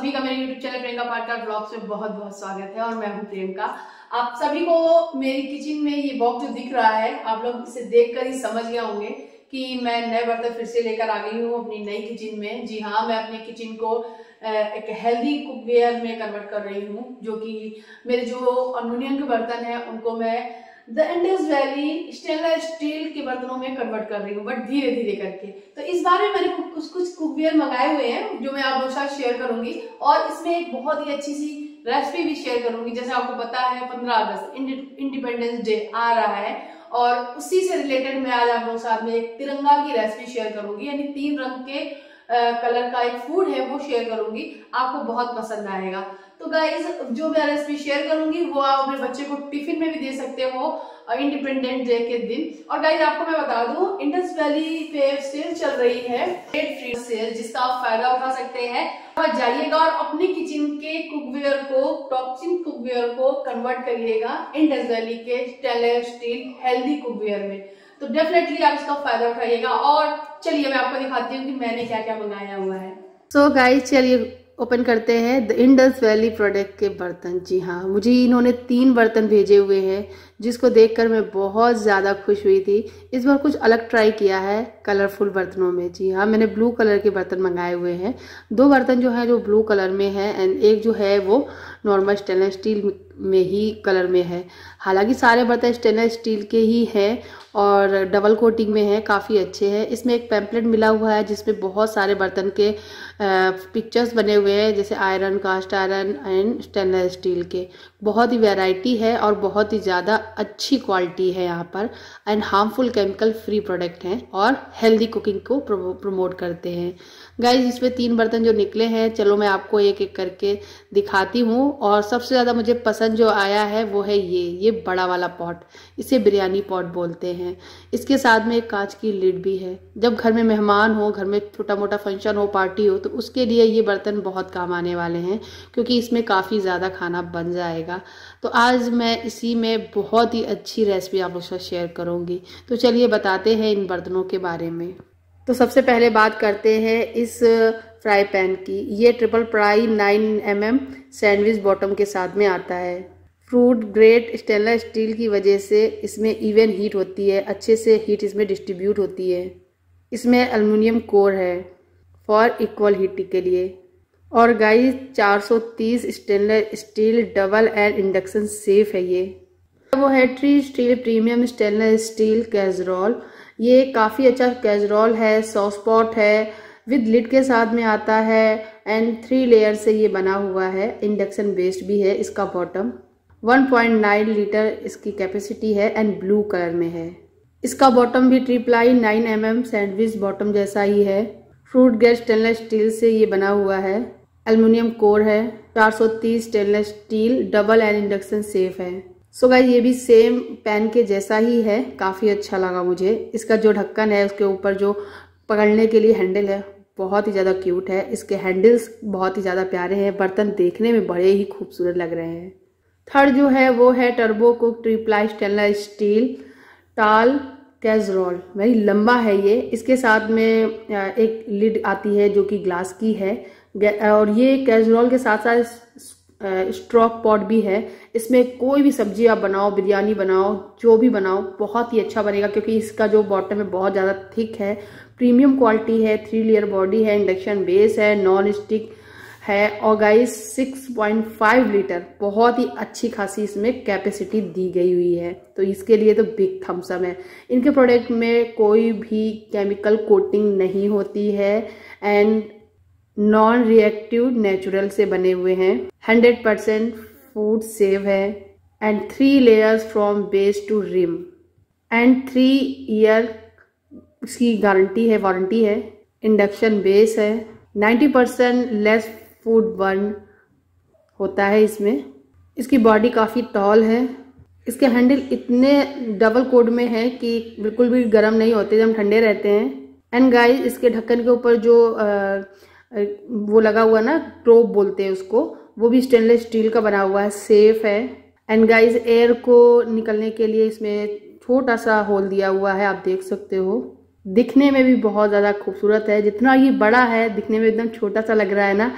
सभी का मेरे YouTube channel Priyanka Patkar blogs में बहुत बहुत स्वागत है और मैं हूँ प्रियंका। आप सभी को मेरी किचन में ये बॉक्स जो दिख रहा है, आप लोग इसे देखकर ही समझ गए होंगे कि मैं नए बर्तन फिर से लेकर आ गई हूँ अपनी नई किचन में। जी हाँ मैं अपनी किचन को एक हेल्दी कुकवेयर में कन्वर्ट कर रही हूँ, जो कि मेरे जो अल्मोनियम के बर्तन हैं, उनको मैं the Indus Valley stainless steel के बर्तनों में कन्वर्ट कर रही हूँ बट धीरे धीरे करके। तो इस बार में मैंने कुछ कुछ कुकवेयर मंगाए हुए हैं, जो मैं आप लोग साथ शेयर करूँगी, और इसमें एक बहुत ही अच्छी सी रेसिपी भी शेयर करूँगी। जैसे आपको पता है, पंद्रह अगस्त इंडिपेंडेंस डे आ रहा है, और उसी से रिलेटेड मैं आज आप लोगों के साथ में एक तिरंगा की रेसिपी शेयर करूँगी, यानी तीन रंग के कलर का एक फ़ूड है, वो शेयर करूँगी। आपको बहुत पसंद आएगा। तो गाइज़ जो मैं रेसिपी शेयर करूँगी, वो आप अपने बच्चे को टिफ़िन में भी दे सकते हो इंडिपेंडेंट डे के दिन। और गाइज़ आपको मैं बता दूँ इंडस वैली पे सेल चल रही है। सेल जिसका आप फ़ायदा उठा सकते हैं। और जाइएगा और अपने किचन के कुकवेयर को टॉक्सिन कुकवेयर को कन्वर्ट करिएगा इंडस वैली के स्टेनलेस स्टील हेल्दी कुकवेयर में। तो डेफिनेटली आप इसका फ़ायदा उठाइएगा। और चलिए, मैं आपको दिखाती हूँ कि मैंने क्या क्या मंगाया हुआ है। सो गाइस चलिए ओपन करते हैं। द इंडस वैली प्रोडक्ट के बर्तन। जी हाँ मुझे इन्होंने तीन बर्तन भेजे हुए हैं। जिसको देखकर मैं बहुत ज़्यादा खुश हुई थी। इस बार कुछ अलग ट्राई किया है कलरफुल बर्तनों में। जी हाँ मैंने ब्लू कलर के बर्तन मंगाए हुए हैं। दो बर्तन जो है, जो ब्लू कलर में है एंड एक जो है वो नॉर्मल स्टेनलेस स्टील में ही कलर में है। हालाँकि सारे बर्तन स्टेनलेस स्टील के ही हैं और डबल कोटिंग में है, काफ़ी अच्छे हैं। इसमें एक पैम्पलेट मिला हुआ है जिसमें बहुत सारे बर्तन के पिक्चर्स बने हुए हैं, जैसे iron cast iron and stainless steel के। बहुत ही वैरायटी है और बहुत ही ज़्यादा अच्छी क्वालिटी है यहाँ पर and harmful chemical free product हैं और हेल्दी कुकिंग को प्रमोट करते हैं। गाइज़ इसमें तीन बर्तन जो निकले हैं, चलो मैं आपको एक एक करके दिखाती हूँ। और सबसे ज़्यादा मुझे पसंद जो आया है, वो है ये ये बड़ा वाला पॉट। इसे बिरयानी पॉट बोलते हैं। इसके साथ में एक कांच की लिड भी है। जब घर में मेहमान हो, घर में छोटा मोटा फ़ंक्शन हो, पार्टी हो तो उसके लिए ये बर्तन बहुत काम आने वाले हैं, क्योंकि इसमें काफ़ी ज़्यादा खाना बन जाएगा। तो आज मैं इसी में बहुत ही अच्छी रेसिपी आप लोग शेयर करूँगी। तो चलिए बताते हैं इन बर्तनों के बारे में। तो सबसे पहले बात करते हैं इस फ्राई पैन की। ये triple fry nine M M sandwich bottom के साथ में आता है। फ्रूट ग्रेट स्टेनलेस स्टील की वजह से इसमें इवन हीट होती है, अच्छे से हीट इसमें डिस्ट्रीब्यूट होती है। इसमें अल्मोनियम कोर है फॉर इक्वल हीट के लिए। और guys 430 stainless steel double and induction safe है ये। वो है tri steel premium stainless steel casserole ये काफ़ी अच्छा कैजरॉल है सॉस पॉट है विद लिड के साथ में आता है एंड थ्री लेयर से ये बना हुआ है इंडक्शन बेस्ड भी है इसका बॉटम 1.9 लीटर इसकी कैपेसिटी है एंड ब्लू कलर में है। इसका बॉटम भी triply nine M M sandwich bottom जैसा ही है। फ्रूट गैस स्टेनलेस स्टील से ये बना हुआ है। एल्युमिनियम कोर है। 430 stainless steel double and induction safe है। सो so गाइज़ ये भी सेम पेन के जैसा ही है। काफ़ी अच्छा लगा मुझे। इसका जो ढक्कन है, उसके ऊपर जो पकड़ने के लिए हैंडल है, बहुत ही ज़्यादा क्यूट है। इसके हैंडल्स बहुत ही ज़्यादा प्यारे हैं। बर्तन देखने में बड़े ही खूबसूरत लग रहे हैं। थर्ड जो है, वो है turbo cook triply stainless steel tall casserole very लंबा है ये। इसके साथ में एक लिड आती है जो कि ग्लास की है। और ये कैजरोल के साथ साथ स्ट्रॉक पॉट भी है। इसमें कोई भी सब्ज़ी आप बनाओ, बिरयानी बनाओ, जो भी बनाओ, बहुत ही अच्छा बनेगा क्योंकि इसका जो बॉटम है बहुत ज़्यादा थिक है। प्रीमियम क्वालिटी है थ्री लेयर बॉडी है इंडक्शन बेस है नॉन स्टिक है। और गाइस 6.5 लीटर बहुत ही अच्छी खासी इसमें कैपेसिटी दी गई हुई है। तो इसके लिए तो बिग थम्सअप है। इनके प्रोडक्ट में कोई भी केमिकल कोटिंग नहीं होती है। एंड नॉन रिएक्टिव नेचुरल से बने हुए हैं। हंड्रेड परसेंट फ़ूड सेव है। And three layers from base to rim and three year इसकी गारंटी है वारंटी है। इंडक्शन बेस है। Ninety percent less food burn होता है इसमें। इसकी बॉडी काफ़ी टॉल है। इसके हैंडल इतने डबल कोड में है कि बिल्कुल भी गर्म नहीं होते जब ठंडे रहते हैं। एंड गाइस इसके ढक्कन के ऊपर जो आ, वो लगा हुआ ना, टोप बोलते हैं उसको, वो भी स्टेनलेस स्टील का बना हुआ है सेफ़ है। एंड गाइस एयर को निकलने के लिए इसमें छोटा सा होल दिया हुआ है, आप देख सकते हो। दिखने में भी बहुत ज़्यादा खूबसूरत है, जितना ये बड़ा है, दिखने में एकदम छोटा सा लग रहा है ना,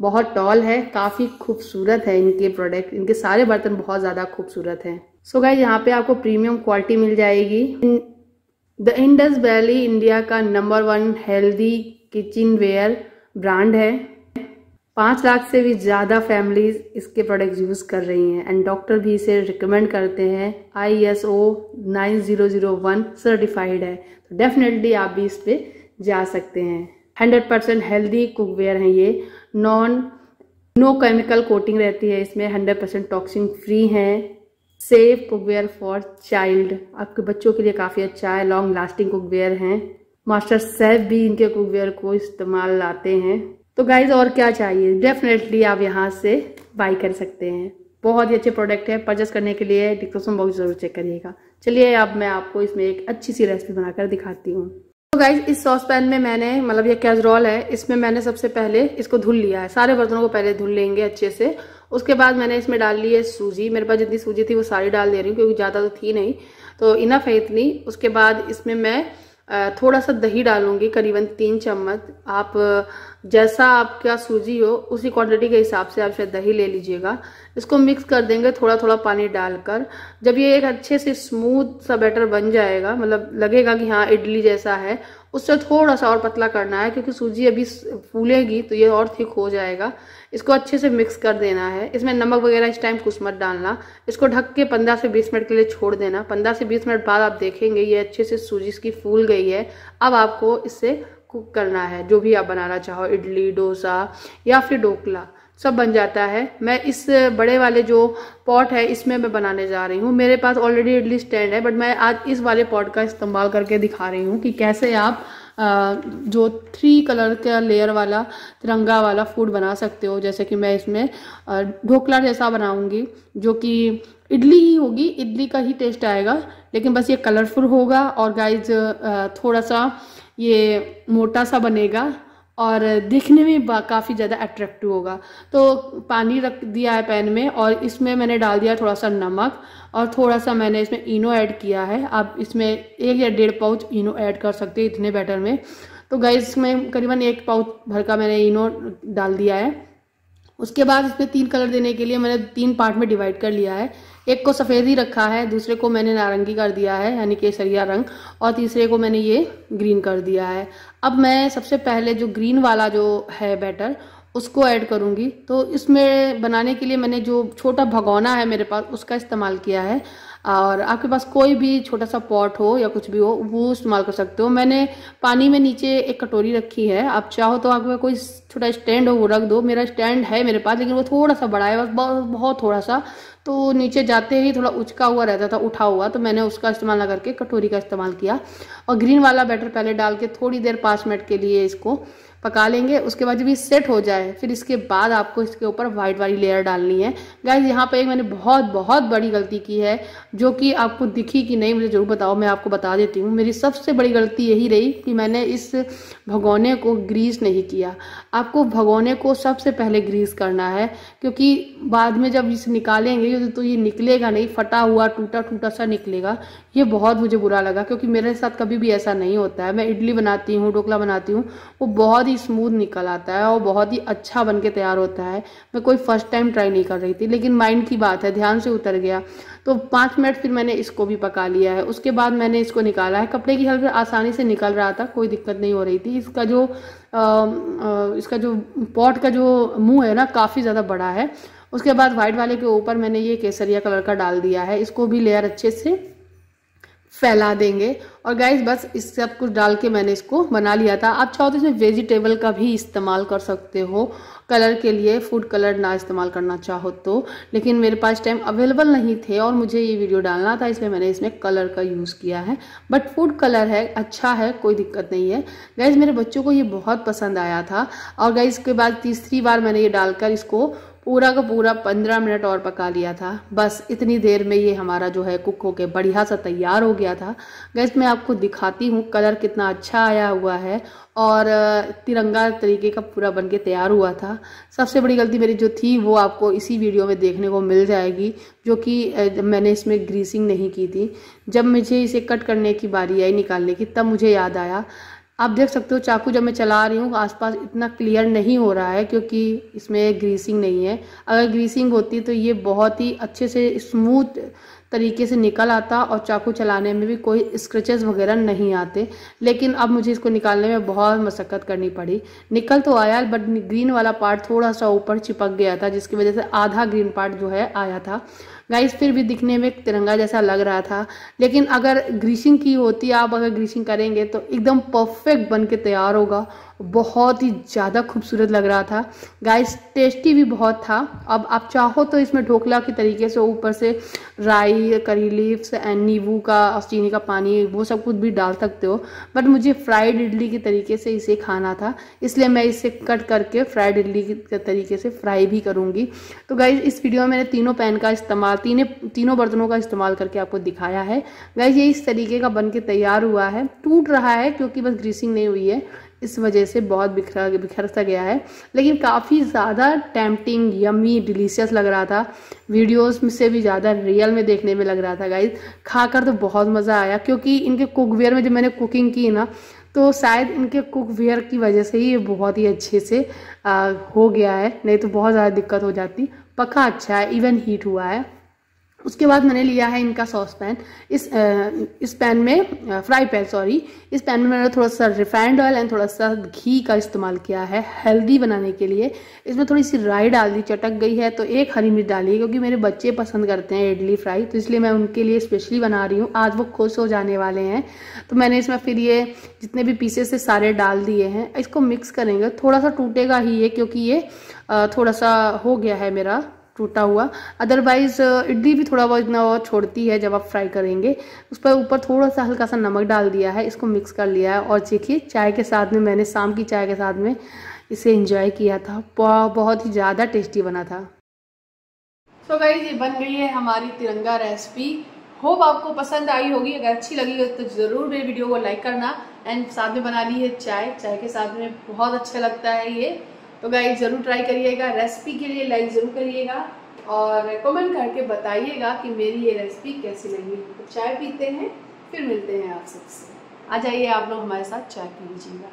बहुत टॉल है, काफ़ी खूबसूरत है इनके प्रोडक्ट इनके सारे बर्तन बहुत ज़्यादा खूबसूरत हैं। सो गाइज़ यहाँ पे आपको प्रीमियम क्वालिटी मिल जाएगी। द इंडस वैली इंडिया का number one healthy kitchenware brand है। पाँच लाख से भी ज़्यादा फैमिलीज़ इसके प्रोडक्ट यूज़ कर रही हैं। एंड डॉक्टर भी इसे रिकमेंड करते हैं। I S O nine zero zero one certified है। तो डेफिनेटली आप भी इस पर जा सकते हैं। हंड्रेड परसेंट हेल्दी कुकवेयर हैं ये। नॉन नो केमिकल कोटिंग रहती है। इसमें हंड्रेड परसेंट टॉक्सिन फ्री हैं। सेफ़ कुकवेयर फॉर चाइल्ड आपके बच्चों के लिए काफ़ी अच्छा है। लॉन्ग लास्टिंग कुकवेयर हैं। मास्टर सेफ़ भी इनके कुकवेयर को इस्तेमाल लाते हैं। तो गाइज़ और क्या चाहिए? डेफिनेटली आप यहाँ से बाई कर सकते हैं। बहुत ही अच्छे प्रोडक्ट है। परचेस करने के लिए डिस्क्रिप्शन बॉक्स ज़रूर चेक करिएगा। चलिए अब मैं आपको इसमें एक अच्छी सी रेसिपी बनाकर दिखाती हूँ। तो गाइज़ इस सॉस पैन में मैंने मतलब ये कैजरोल है, इसमें मैंने सबसे पहले इसको धुल लिया है। सारे बर्तनों को पहले धुल लेंगे अच्छे से। उसके बाद मैंने इसमें डाल ली है सूजी। मेरे पास जितनी सूजी थी वो सारी डाल दे रही हूँ, क्योंकि ज़्यादा तो थी नहीं। तो इनफ है इतनी। उसके बाद इसमें मैं थोड़ा सा दही डालूँगी, करीबन तीन चम्मच। आप जैसा आपका सूजी हो, उसी क्वांटिटी के हिसाब से आप शायद दही ले लीजिएगा। इसको मिक्स कर देंगे थोड़ा थोड़ा पानी डालकर। जब ये एक अच्छे से स्मूथ सा बैटर बन जाएगा मतलब लगेगा कि हाँ इडली जैसा है, उससे थोड़ा सा और पतला करना है, क्योंकि सूजी अभी फूलेगी तो ये और थिक हो जाएगा। इसको अच्छे से मिक्स कर देना है। इसमें नमक वगैरह इस टाइम कुछ मत डालना। इसको ढक के 15 से 20 मिनट के लिए छोड़ देना। 15 से 20 मिनट बाद आप देखेंगे ये अच्छे से सूजी इसकी फूल गई है। अब आपको इससे कुक करना है, जो भी आप बनाना चाहो, इडली, डोसा या फिर ढोकला, सब बन जाता है। मैं इस बड़े वाले जो पॉट है, इसमें मैं बनाने जा रही हूँ। मेरे पास ऑलरेडी इडली स्टैंड है बट मैं आज इस वाले पॉट का इस्तेमाल करके दिखा रही हूँ कि कैसे आप जो थ्री कलर का लेयर वाला, तिरंगा वाला फ़ूड बना सकते हो, जैसे कि मैं इसमें ढोकला जैसा बनाऊँगी, जो कि इडली ही होगी, इडली का ही टेस्ट आएगा, लेकिन बस ये कलरफुल होगा, और गाइज़ थोड़ा सा ये मोटा सा बनेगा और दिखने में काफ़ी ज़्यादा अट्रैक्टिव होगा। तो पानी रख दिया है पैन में और इसमें मैंने डाल दिया थोड़ा सा नमक और थोड़ा सा मैंने इसमें इनो ऐड किया है। आप इसमें एक या डेढ़ पाउच इनो ऐड कर सकते हैं इतने बैटर में। तो गैस में करीबन एक पाउच भर का मैंने इनो डाल दिया है। उसके बाद इसमें तीन कलर देने के लिए मैंने तीन पार्ट में डिवाइड कर लिया है। एक को सफ़ेद ही रखा है, दूसरे को मैंने नारंगी कर दिया है, यानी केसरिया रंग, और तीसरे को मैंने ये ग्रीन कर दिया है। अब मैं सबसे पहले जो ग्रीन वाला जो है बैटर, उसको ऐड करूँगी। तो इसमें बनाने के लिए मैंने जो छोटा भगोना है मेरे पास, उसका इस्तेमाल किया है। और आपके पास कोई भी छोटा सा पॉट हो या कुछ भी हो, वो इस्तेमाल कर सकते हो। मैंने पानी में नीचे एक कटोरी रखी है। आप चाहो तो आपके पास कोई छोटा स्टैंड हो, वो रख दो। मेरा स्टैंड है मेरे पास, लेकिन वो थोड़ा सा बड़ा है, बस बहुत थोड़ा सा। तो नीचे जाते ही थोड़ा उचका हुआ रहता था, उठा हुआ तो मैंने उसका इस्तेमाल ना करके कटोरी का इस्तेमाल किया। और ग्रीन वाला बैटर पहले डाल के थोड़ी देर पाँच मिनट के लिए इसको पका लेंगे, उसके बाद जब ये सेट हो जाए, फिर इसके बाद आपको इसके ऊपर व्हाइट वाली लेयर डालनी है। गाइज़ यहाँ पर एक मैंने बहुत बहुत बड़ी गलती की है, जो कि आपको दिखी कि नहीं, मुझे ज़रूर बताओ, मैं आपको बता देती हूँ। मेरी सबसे बड़ी गलती यही रही कि मैंने इस भगोने को ग्रीस नहीं किया। आपको भगोने को सबसे पहले ग्रीस करना है, क्योंकि बाद में जब इसे निकालेंगे तो ये निकलेगा नहीं, फटा हुआ, टूटा टूटा सा निकलेगा। ये बहुत मुझे बुरा लगा, क्योंकि मेरे साथ कभी भी ऐसा नहीं होता है। मैं इडली बनाती हूँ, ढोकला बनाती हूँ, वो बहुत ही स्मूथ निकल आता है और बहुत ही अच्छा बन के तैयार होता है। मैं कोई फ़र्स्ट टाइम ट्राई नहीं कर रही थी लेकिन माइंड की बात है ध्यान से उतर गया। तो पाँच मिनट फिर मैंने इसको भी पका लिया है। उसके बाद मैंने इसको निकाला है। कपड़े की हेल्प आसानी से निकल रहा था कोई दिक्कत नहीं हो रही थी। इसका जो आ, आ, इसका जो पॉट का जो मुँह है ना काफ़ी ज़्यादा बड़ा है। उसके बाद व्हाइट वाले के ऊपर मैंने ये केसरिया कलर का डाल दिया है। इसको भी लेयर अच्छे से फैला देंगे। और गाइस बस इस सब कुछ डाल के मैंने इसको बना लिया था। आप चाहो तो इसमें वेजिटेबल का भी इस्तेमाल कर सकते हो। कलर के लिए फ़ूड कलर ना इस्तेमाल करना चाहो तो। लेकिन मेरे पास टाइम अवेलेबल नहीं थे और मुझे ये वीडियो डालना था, इसलिए मैंने इसमें कलर का यूज़ किया है। बट फ़ूड कलर है अच्छा है, कोई दिक्कत नहीं है। गैस मेरे बच्चों को ये बहुत पसंद आया था। और गैस के बाद तीसरी बार मैंने ये डालकर इसको पूरा का पूरा पंद्रह मिनट और पका लिया था। बस इतनी देर में ये हमारा जो है कुक होके बढ़िया सा तैयार हो गया था। गैस मैं आपको दिखाती हूँ कलर कितना अच्छा आया हुआ है और तिरंगा तरीके का पूरा बन के तैयार हुआ था। सबसे बड़ी गलती मेरी जो थी वो आपको इसी वीडियो में देखने को मिल जाएगी, जो कि मैंने इसमें ग्रीसिंग नहीं की थी। जब मुझे इसे कट करने की बारी आई निकालने की, तब मुझे याद आया आप देख सकते हो चाकू जब मैं चला रही हूँ, आसपास इतना क्लियर नहीं हो रहा है क्योंकि इसमें ग्रीसिंग नहीं है। अगर ग्रीसिंग होती तो ये बहुत ही अच्छे से स्मूथ तरीके से निकल आता और चाकू चलाने में भी कोई स्क्रचेस वगैरह नहीं आते। लेकिन अब मुझे इसको निकालने में बहुत मशक्क़त करनी पड़ी। निकल तो आया बट ग्रीन वाला पार्ट थोड़ा सा ऊपर चिपक गया था, जिसकी वजह से आधा ग्रीन पार्ट जो है आया था। गाइस फिर भी दिखने में तिरंगा जैसा लग रहा था। लेकिन अगर ग्रीसिंग की होती, आप अगर ग्रीसिंग करेंगे तो एकदम परफेक्ट बन के तैयार होगा। बहुत ही ज़्यादा खूबसूरत लग रहा था। गाइस टेस्टी भी बहुत था। अब आप चाहो तो इसमें ढोकला के तरीके से ऊपर से राई, करी लीव्स एंड नींबू का, और चीनी का पानी, वो सब कुछ भी डाल सकते हो। बट मुझे फ्राइड इडली के तरीके से इसे खाना था। इसलिए मैं इसे कट करके फ्राइड इडली के तरीके से फ्राई भी करूँगी। तो गाइज़ इस वीडियो में मैंने तीनों पैन का इस्तेमाल, तीन, तीनों बर्तनों का इस्तेमाल करके आपको दिखाया है। गाइज़ ये इस तरीके का बन के तैयार हुआ है। टूट रहा है क्योंकि बस ग्रीसिंग नहीं हुई है। इस वजह से बहुत बिखरा बिखर सा गया है। लेकिन काफ़ी ज़्यादा टैम्पटिंग यमी डिलीशियस लग रहा था। वीडियोस में से भी ज़्यादा रियल में देखने में लग रहा था गाइज़ खाकर तो बहुत मज़ा आया क्योंकि इनके कुकवेयर में जब मैंने कुकिंग की ना तो शायद इनके कुकवेयर की वजह से ही ये बहुत ही अच्छे से आ, हो गया है। नहीं तो बहुत ज़्यादा दिक्कत हो जाती। पका अच्छा है इवन हीट हुआ है। उसके बाद मैंने लिया है इनका सॉस पैन। इस आ, इस पैन में फ्राई पैन सॉरी। इस पैन में मैंने थोड़ा सा रिफाइंड ऑयल एंड थोड़ा सा घी का इस्तेमाल किया है हेल्दी बनाने के लिए। इसमें थोड़ी सी राई डाल दी चटक गई है तो एक हरी मिर्च डाली है क्योंकि मेरे बच्चे पसंद करते हैं इडली फ्राई तो इसलिए मैं उनके लिए स्पेशली बना रही हूँ। आज वो खुश हो जाने वाले हैं। तो मैंने इसमें फिर ये जितने भी पीसेस से सारे डाल दिए हैं इसको मिक्स करेंगे। थोड़ा सा टूटेगा ही ये क्योंकि ये थोड़ा सा हो गया है मेरा। टूटा हुआ। अदरवाइज़ इडली भी थोड़ा बहुत इतना बहुत छोड़ती है जब आप फ्राई करेंगे। उस पर ऊपर थोड़ा सा हल्का सा नमक डाल दिया है, इसको मिक्स कर लिया है। और देखिए, चाय के साथ में, मैंने शाम की चाय के साथ में इसे इंजॉय किया था। बहुत ही ज़्यादा टेस्टी बना था। सो so गाइज़ ये बन गई है हमारी तिरंगा रेसिपी होप आपको पसंद आई होगी। अगर अच्छी लगी हो तो ज़रूर मेरे वीडियो को लाइक करना। एंड साथ में बना ली है चाय। चाय के साथ में बहुत अच्छा लगता है ये। तो गाइस ज़रूर ट्राई करिएगा रेसिपी के लिए लाइक ज़रूर करिएगा और कमेंट करके बताइएगा कि मेरी ये रेसिपी कैसी लगी। तो चाय पीते हैं, फिर मिलते हैं आप सबसे। आ जाइए आप लोग हमारे साथ, चाय पी लीजिएगा।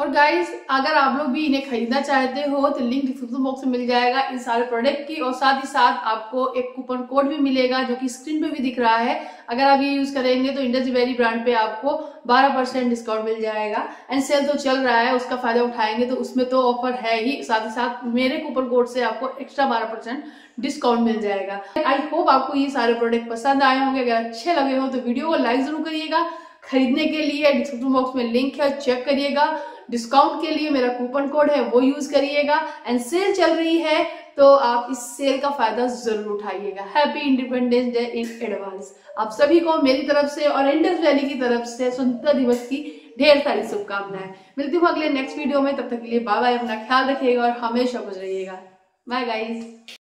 और गाइस अगर आप लोग भी इन्हें खरीदना चाहते हो तो लिंक डिस्क्रिप्शन बॉक्स में मिल जाएगा इन सारे प्रोडक्ट की। और साथ ही साथ आपको एक कूपन कोड भी मिलेगा, जो कि स्क्रीन पे भी दिख रहा है। अगर आप ये यूज़ करेंगे तो इंडस वेरी ब्रांड पे आपको 12 परसेंट डिस्काउंट मिल जाएगा। एंड सेल तो चल रहा है, उसका फ़ायदा उठाएँगे तो उसमें तो ऑफ़र है ही। साथ ही साथ मेरे कूपन कोड से आपको एक्स्ट्रा बारह परसेंट डिस्काउंट मिल जाएगा। आई होप आपको ये सारे प्रोडक्ट पसंद आए होंगे। अगर अच्छे लगे हो तो वीडियो को लाइक ज़रूर करिएगा। खरीदने के लिए डिस्क्रिप्शन बॉक्स में लिंक है चेक करिएगा। डिस्काउंट के लिए मेरा कूपन कोड है, वो यूज़ करिएगा। एंड सेल चल रही है तो आप इस सेल का फ़ायदा ज़रूर उठाइएगा। Happy independence day in advance आप सभी को मेरी तरफ़ से और इंडस वैली की तरफ़ से स्वतंत्रता दिवस की ढेर सारी शुभकामनाएँ। मिलती हूँ अगले नेक्स्ट वीडियो में, तब तक के लिए बाय बाय अपना ख्याल रखिएगा और हमेशा खुश रहिएगा। Bye guys